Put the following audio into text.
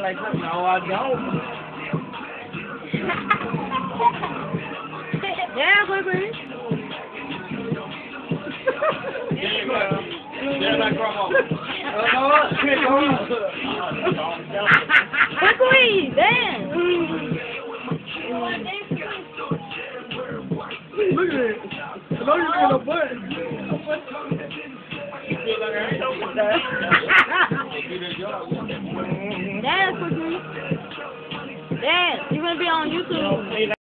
Like. No, I don't. Yeah, quickly. Yeah, like grandma. Uh, Quickly, dance. Look at it. I know you're looking at a butt. Dance quickly. Dance. You're gonna be on YouTube.